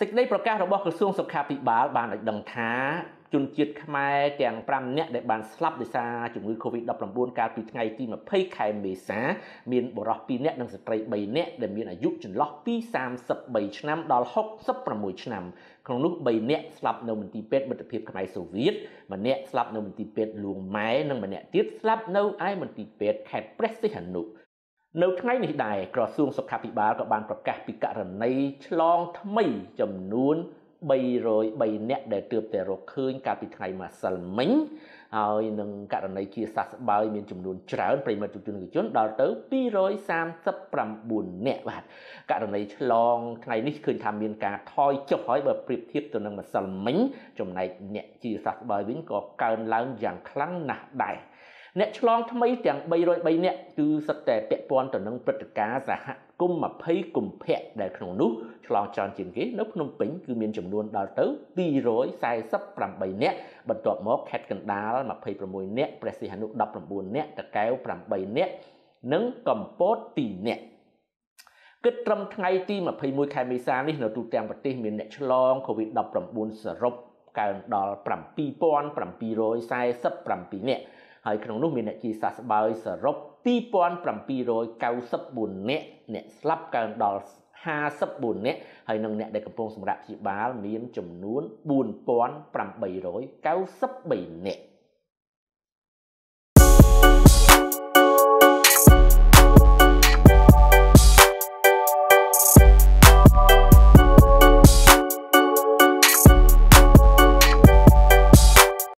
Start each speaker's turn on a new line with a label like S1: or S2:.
S1: សេចក្តីប្រកាសរបស់ក្រសួងសុខាភិបាលបានឲ្យដឹងថាជនជាតិខ្មែរទាំង5នាក់ដែលបានស្លាប់ដោយសារជំងឺ Covid-19 កាលពីថ្ងៃទី20ខែមេសា មានបុរស2នាក់និងស្ត្រី3នាក់ដែលមានអាយុចន្លោះពី33ឆ្នាំដល់66ឆ្នាំក្នុងនោះ3នាក់ស្លាប់នៅមន្ទីរពេទ្យមិត្តភាពខ្មែរសូវៀតម្នាក់ស្លាប់នៅមន្ទីរពេទ្យលួងម៉ែនិងម្នាក់ទៀតស្លាប់នៅឯមន្ទីរពេទ្យខេត្តព្រះសីហនុ នៅថ្ងៃនេះដែរក្រសួងសុខាភិបាលក៏បានប្រកាសពីករណីឆ្លងថ្មីចំនួន303នាក់ដែលទើបតែរកឃើញកាលពីថ្ងៃម្សិលមិញហើយនឹងករណីជាសះស្បើយមានចំនួនច្រើនប្រិមិត្តជនជនដល់ទៅ239នាក់បាទករណីឆ្លងថ្ងៃនេះឃើញថាមានការថយចុះហើយបើប្រៀបធៀបទៅនឹងម្សិលមិញចំណែកអ្នកជាសះស្បើយវិញក៏កើនឡើងយ៉ាងខ្លាំងណាស់ដែរ អ្នកឆ្លងថ្មីទាំង303នាក់គឺសិតតែពាក់ព័ន្ធទៅនឹងព្រឹត្តិការណ៍សហគមន៍20កុម្ភៈដែលក្នុងនោះឆ្លងច្រើនជាងគេនៅភ្នំពេញគឺមានចំនួនដល់ទៅ248នាក់បន្ទាប់មកខេត្តកណ្ដាល26នាក់ព្រះសីហនុ19នាក់តាកែវ8នាក់និងកំពត2នាក់គិតត្រឹមថ្ងៃទី21ខែមេសានេះនៅទូទាំងប្រទេសមានអ្នកឆ្លង COVID-19 សរុបកើនដល់7747នាក់ ហើយក្នុងនោះមានអ្នកជាសះស្បើយសរុប2794នាក់អ្នកស្លាប់កើនដល់54នាក់ហើយនិងអ្នកដែលកំពុងសម្រាប់ព្យាបាលមានចំនួន4893នាក់